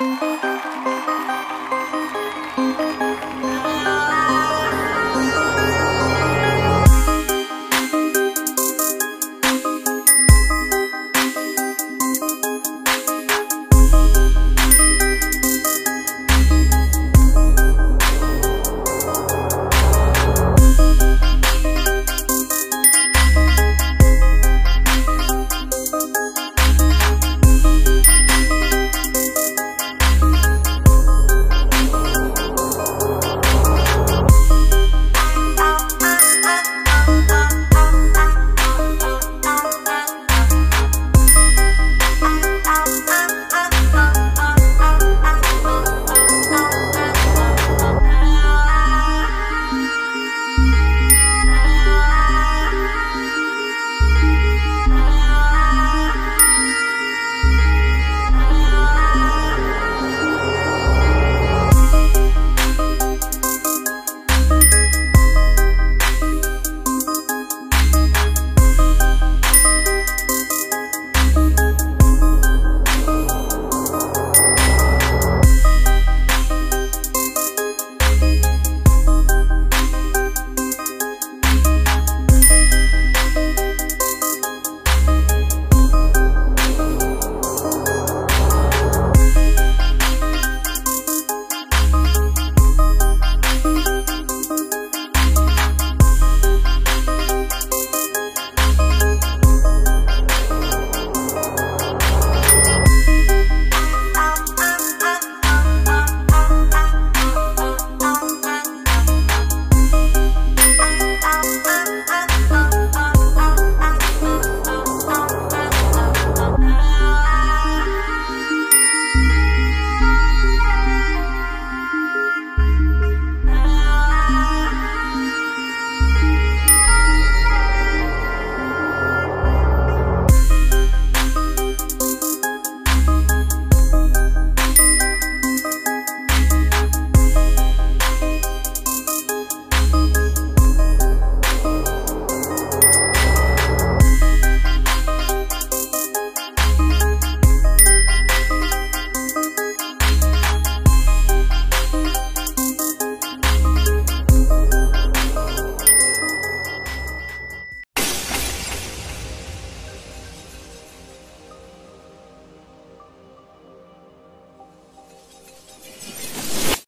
嗯。